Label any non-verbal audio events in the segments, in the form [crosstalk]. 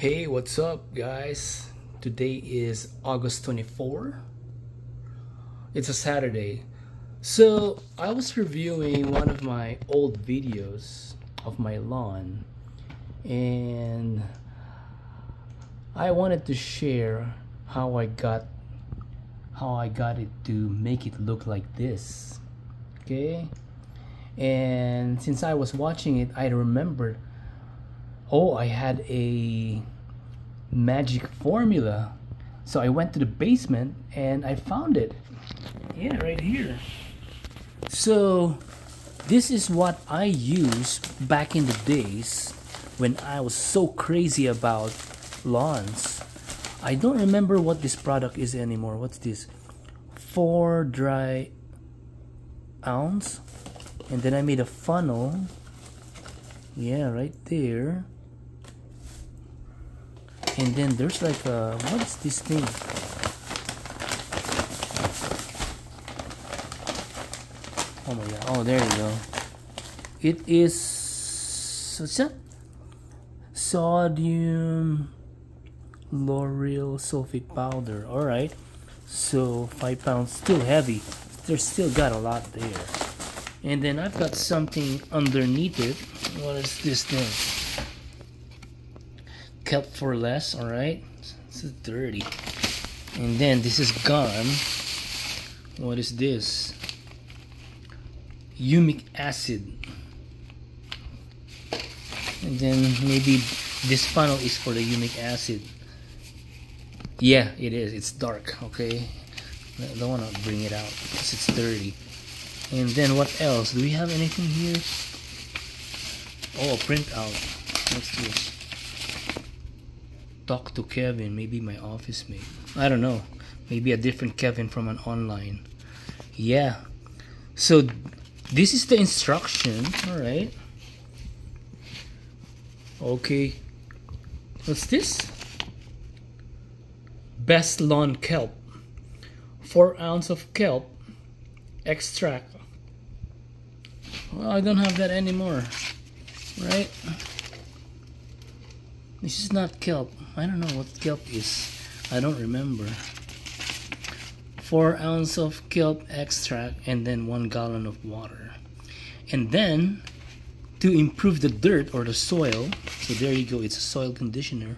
Hey, what's up, guys? Today is August 24. It's a Saturday. So, I was reviewing one of my old videos of my lawn, and I wanted to share how I got how I got it to make it look like this. Okay? And since I was watching it, I remembered oh, I had a magic formula. So I went to the basement and I found it. Yeah, right here. So this is what I used back in the days when I was so crazy about lawns. I don't remember what this product is anymore. What's this? Four dry ounce. And then I made a funnel. Yeah, right there and then there's like a what's this thing? Oh my god. Oh there you go. It is what's that? Sodium lauryl sulfate powder. All right. So five pounds. Still heavy. There's still got a lot there. And then I've got something underneath it. What is this thing kelp for less all right this is dirty. And then this is gone what is this? Humic acid. And then maybe this funnel is for the humic acid. Yeah it is. It's dark okay? I don't want to bring it out because it's dirty. And then what else? Do we have anything here? Oh a printout. What's this talk to Kevin, maybe my office mate. I don't know. Maybe a different Kevin from an online. Yeah. So this is the instruction. All right. Okay. What's this? Best lawn kelp. Four ounce of kelp extract. Well, I don't have that anymore. Right? This is not kelp. I don't know what kelp is. I don't remember. 4 ounce of kelp extract and then 1 gallon of water. And then, to improve the dirt or the soil, so there you go, it's a soil conditioner,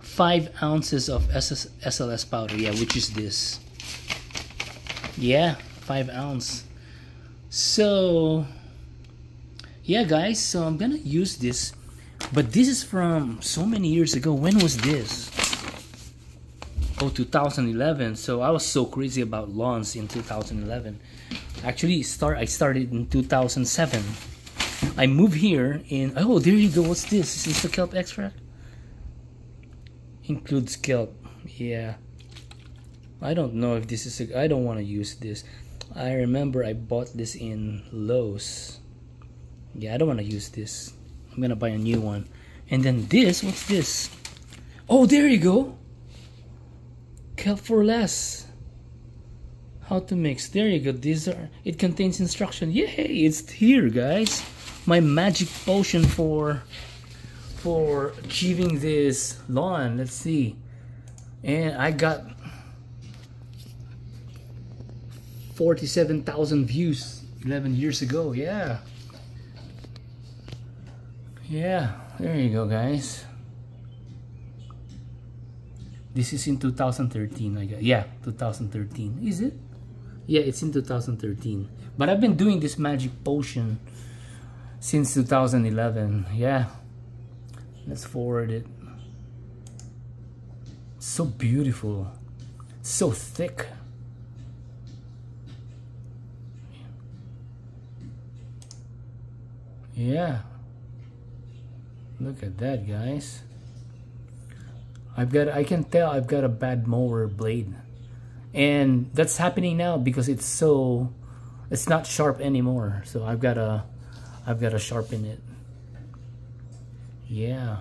5 ounces of SS SLS powder, yeah, which is this. Yeah, 5 ounce. So, yeah guys, so I'm gonna use this but this is from so many years ago. When was this? Oh, 2011. So I was so crazy about lawns in 2011. Actually, start I started in 2007. I moved here in. Oh, there you go. What's this? Is this the kelp extract? Includes kelp. Yeah. I don't know if this is. I don't want to use this. I remember I bought this in Lowe's. Yeah, I don't want to use this. I'm gonna buy a new one. And then this, what's this? Oh, there you go. Kelp for less. How to mix. There you go. These are, it contains instruction. Yay, it's here, guys. My magic potion for, for achieving this lawn. Let's see. And I got 47,000 views 11 years ago. Yeah. Yeah, there you go, guys. This is in 2013, I guess. Yeah, 2013. Is it? Yeah, it's in 2013. But I've been doing this magic potion since 2011. Yeah. Let's forward it. So beautiful. So thick. Yeah, Look at that, guys. I've got, I can tell I've got a bad mower blade. And that's happening now because it's so, it's not sharp anymore. So I've got to, I've got to sharpen it. Yeah.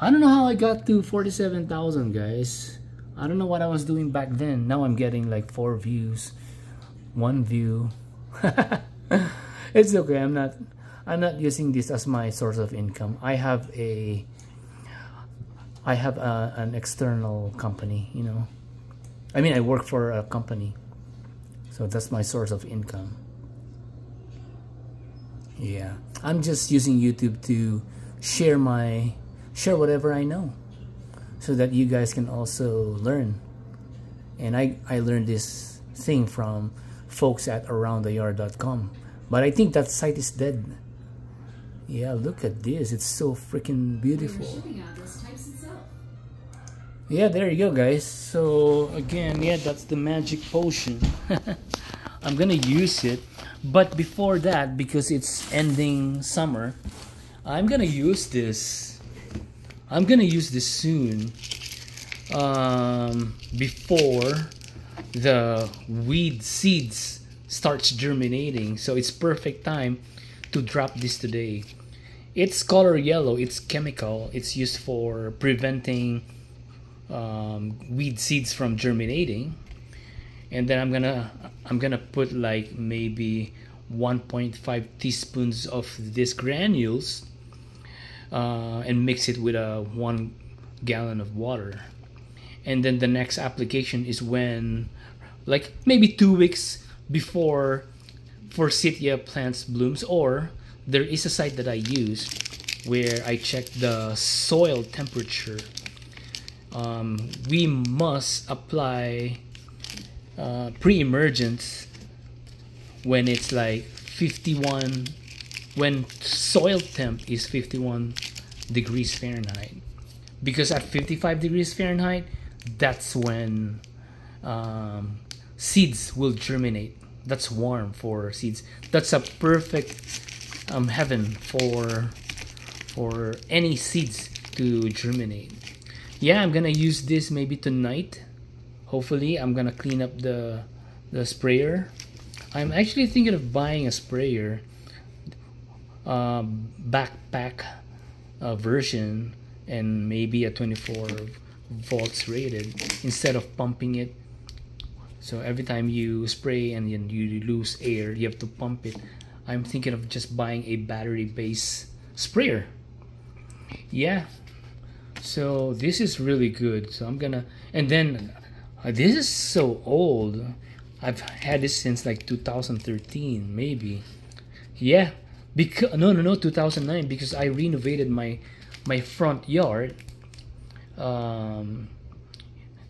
I don't know how I got to 47,000 guys. I don't know what I was doing back then. Now I'm getting like four views, one view. [laughs] it's okay. I'm not, I'm not using this as my source of income. I have a I have a, an external company, you know. I mean, I work for a company, so that's my source of income. Yeah, I'm just using YouTube to share my share whatever I know, so that you guys can also learn. And I I learned this thing from folks at aroundtheyard.com, but I think that site is dead. Yeah, look at this. It's so freaking beautiful. Yeah, there you go, guys. So, again, yeah, that's the magic potion. [laughs] I'm gonna use it. But before that, because it's ending summer, I'm gonna use this. I'm gonna use this soon. Um, before the weed seeds starts germinating. So it's perfect time to drop this today. It's color yellow, it's chemical, it's used for preventing um, weed seeds from germinating. And then I'm gonna I'm gonna put like maybe 1.5 teaspoons of this granules uh, and mix it with a one gallon of water. And then the next application is when like maybe two weeks before forsythia plants blooms or there is a site that I use where I check the soil temperature. Um, we must apply uh, pre-emergence when it's like 51 when soil temp is 51 degrees Fahrenheit because at 55 degrees Fahrenheit that's when um, seeds will germinate that's warm for seeds that's a perfect um, heaven for for any seeds to germinate. Yeah, I'm gonna use this maybe tonight. Hopefully, I'm gonna clean up the the sprayer. I'm actually thinking of buying a sprayer uh, backpack uh, version and maybe a 24 volts rated instead of pumping it so every time you spray and then you lose air you have to pump it. I'm thinking of just buying a battery based sprayer. Yeah. So this is really good. So I'm gonna and then uh, this is so old. I've had this since like 2013 maybe. Yeah. Because no no no 2009 because I renovated my my front yard um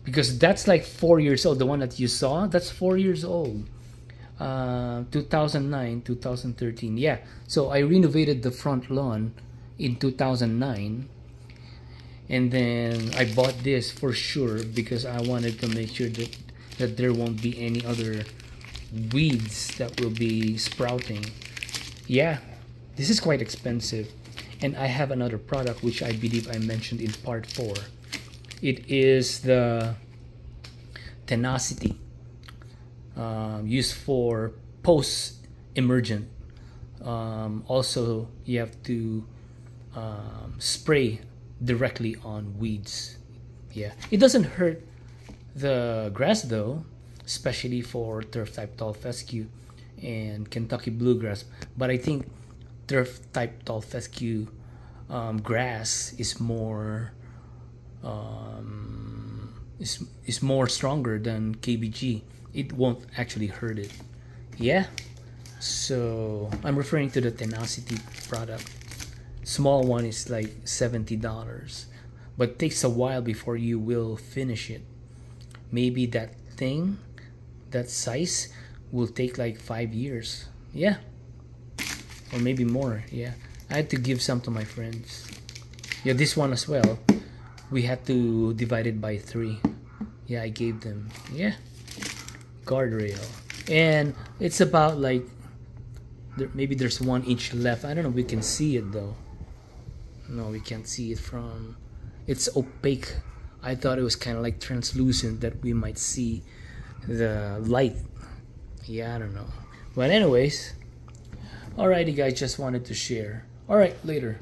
because that's like four years old. The one that you saw that's four years old. Uh, 2009 2013 yeah. So I renovated the front lawn in 2009 and then I bought this for sure because I wanted to make sure that that there won't be any other weeds that will be sprouting. Yeah. This is quite expensive. And I have another product which I believe I mentioned in part 4 it is the tenacity um, used for post emergent. Um, also, you have to um, spray directly on weeds. Yeah, it doesn't hurt the grass though, especially for turf type tall fescue and Kentucky bluegrass. But I think turf type tall fescue um, grass is more um, is is more stronger than KBG it won't actually hurt it. Yeah. So I'm referring to the tenacity product. Small one is like $70 but takes a while before you will finish it. Maybe that thing that size will take like five years. Yeah. Or maybe more. Yeah. I had to give some to my friends. Yeah this one as well we had to divide it by three. Yeah I gave them yeah guardrail. And it's about like there, maybe there's one inch left. I don't know we can see it though. No we can't see it from it's opaque. I thought it was kind of like translucent that we might see the light. Yeah I don't know. But anyways alrighty guys just wanted to share. Alright later